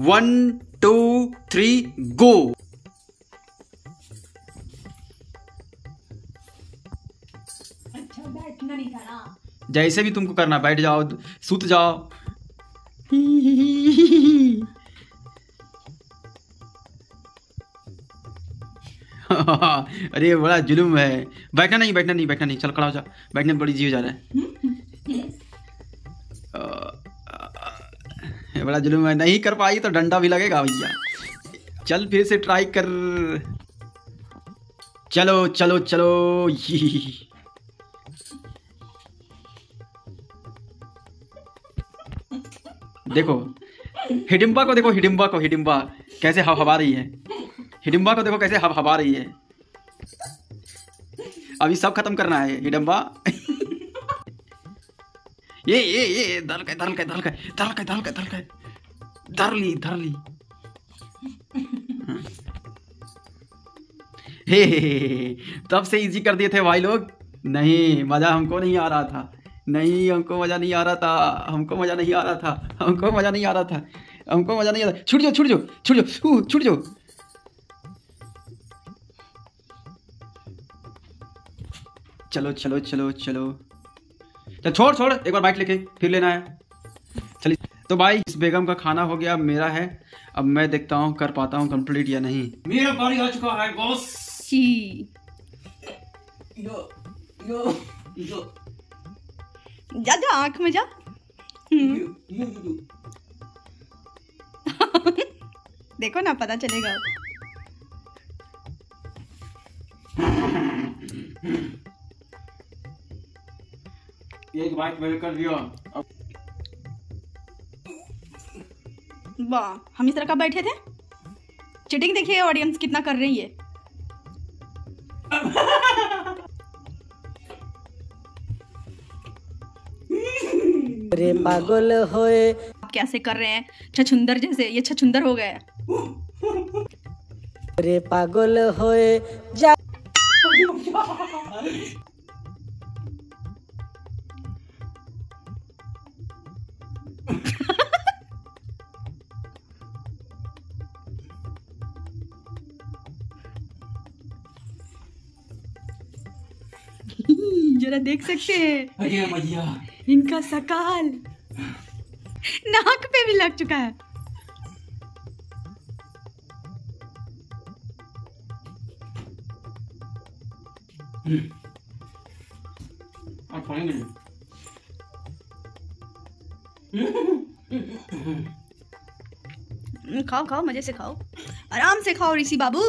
One two three go जैसे भी तुमको करना, बैठ जाओ, सुत जाओ। अरे, बड़ा जुलुम है। बैठना नहीं बैठना नहीं बैठना नहीं। चल, खड़ा हो जा। बैठने बड़ी जीव जा रहा है। बड़ा जुलुम है। नहीं कर पाई तो डंडा भी लगेगा भैया। चल फिर से ट्राई कर। चलो चलो चलो। देखो, हिडिम्बा को देखो, हिडिम्बा को, हिडिम्बा। कैसे हवा हवा रही है। हिडिम्बा को देखो, कैसे हवा हवा रही है। अभी सब खत्म करना है, हिडम्बा। ये ये ये दल के दल के दल के दल के दल के दल के धर ली धर ली। हे तब से इजी कर दिए थे भाई लोग। नहीं, मज़ा हमको नहीं आ रहा था। नहीं, हमको मज़ा नहीं आ रहा था। हमको मज़ा नहीं आ रहा था। हमको मज़ा नहीं आ रहा था। हमको मज़ा नहीं आ रहा छूट जाओ छूट जाओ छूट जाओ छूट जाओ। चलो चलो चलो चलो। चल छोड़ छोड़ एक बार बाइक लेके फिर लेना है। चलिए तो भाई इस बेगम का खाना हो गया मेरा है। अब मैं देखता हूँ कर पाता हूँ कंप्लीट या नहीं। मेरा बारी आ चुका है बॉस यो यो यो। जा जा आँख में जा। हम्म, देखो ना पता चलेगा। एक बाइक मैंने कर दिया। वाह हम इस तरह का बैठे थे? चिटिंग देखिए ऑडियंस कितना कर रही है। रे पागल होए। आप कैसे कर रहे हैं? छछुंदर जैसे ये छछुंदर हो गए रे पागल होए। जा। जरा देख सकते हैं। अरे मैया इनका सकाल। नाक पे भी लग चुका है। अब खाएँगे हम्म, खाओ खाओ मज़े से खाओ। आराम से खाओ ऋषि बाबू।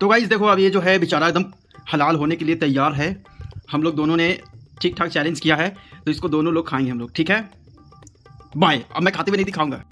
तो गाइज़ देखो अब ये जो है बेचारा एकदम हलाल होने के लिए तैयार है। हम लोग दोनों ने ठीक ठाक चैलेंज किया है तो इसको दोनों लोग खाएँगे हम लोग, ठीक है? बाय। अब मैं खाते हुए नहीं दिखाऊँगा।